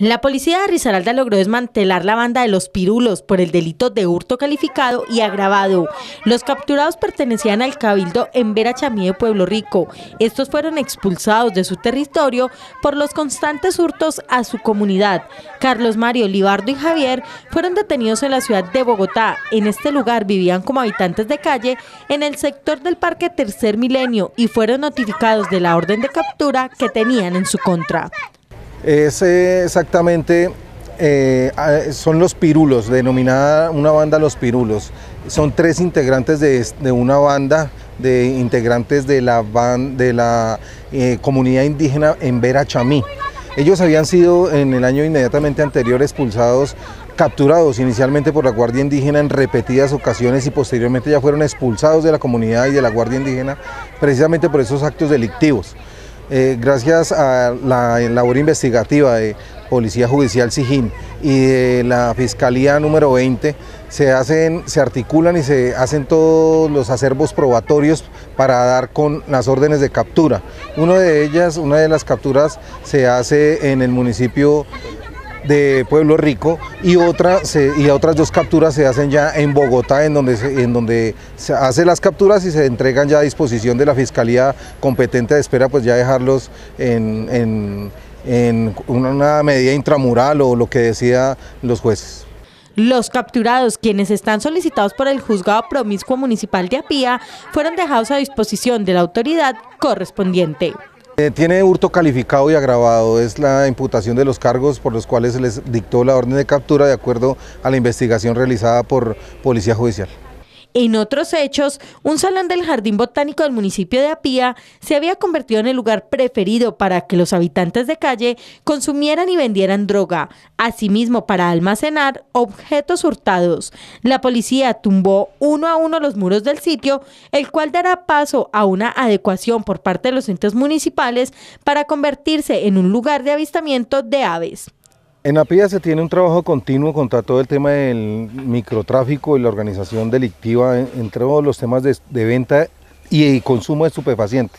La policía de Risaralda logró desmantelar la banda de los pirulos por el delito de hurto calificado y agravado. Los capturados pertenecían al cabildo en Vera Chamí de Pueblo Rico. Estos fueron expulsados de su territorio por los constantes hurtos a su comunidad. Carlos Mario, Libardo y Javier fueron detenidos en la ciudad de Bogotá. En este lugar vivían como habitantes de calle en el sector del Parque Tercer Milenio y fueron notificados de la orden de captura que tenían en su contra. Es exactamente, eh, son los pirulos, denominada una banda Los Pirulos. Son tres integrantes de, una banda de integrantes de la, de la eh, comunidad indígena en Vera Chamí. Ellos habían sido en el año inmediatamente anterior expulsados, capturados inicialmente por la Guardia Indígena en repetidas ocasiones y posteriormente ya fueron expulsados de la comunidad y de la Guardia Indígena precisamente por esos actos delictivos. Eh, gracias a la labor investigativa de Policía Judicial Sijín y de la Fiscalía número 20, se, hacen, se articulan y se hacen todos los acervos probatorios para dar con las órdenes de captura. Una de ellas, una de las capturas se hace en el municipio de Pueblo Rico y, otra y otras dos capturas se hacen ya en Bogotá, en donde, se, en donde se hacen las capturas y se entregan ya a disposición de la Fiscalía competente de espera, pues ya dejarlos en, en una medida intramural o lo que decida los jueces. Los capturados, quienes están solicitados por el juzgado promiscuo municipal de Apía, fueron dejados a disposición de la autoridad correspondiente. Eh, tiene hurto calificado y agravado, es la imputación de los cargos por los cuales se les dictó la orden de captura de acuerdo a la investigación realizada por Policía Judicial. En otros hechos, un salón del Jardín Botánico del municipio de Apía se había convertido en el lugar preferido para que los habitantes de calle consumieran y vendieran droga, asimismo para almacenar objetos hurtados. La policía tumbó uno a uno los muros del sitio, el cual dará paso a una adecuación por parte de los entes municipales para convertirse en un lugar de avistamiento de aves. En APIA se tiene un trabajo continuo contra todo el tema del microtráfico y la organización delictiva, entre todos los temas de, venta y consumo de estupefaciente.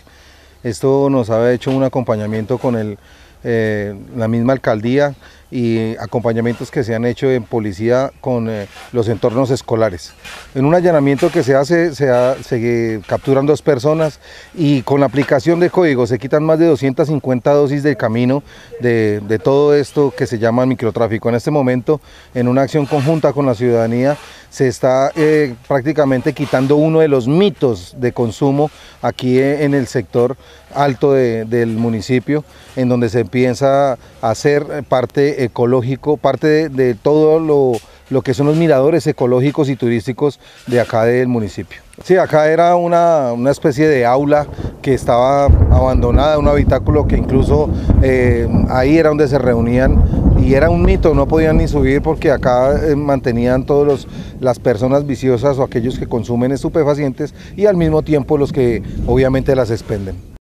Esto nos ha hecho un acompañamiento con el eh, la misma alcaldía y acompañamientos que se han hecho en policía con eh, los entornos escolares. En un allanamiento que se hace, se, capturan dos personas y con la aplicación de código se quitan más de 250 dosis del camino de, todo esto que se llama microtráfico. En este momento, en una acción conjunta con la ciudadanía, se está eh, prácticamente quitando uno de los mitos de consumo aquí en el sector alto del municipio, en donde se piensa hacer parte ecológico, parte de, todo lo, que son los miradores ecológicos y turísticos de acá del municipio. Sí, acá era una, especie de aula que estaba abandonada, un habitáculo que incluso eh, ahí era donde se reunían y era un mito, no podían ni subir porque acá eh, mantenían todas las personas viciosas o aquellos que consumen estupefacientes y al mismo tiempo los que obviamente las expenden.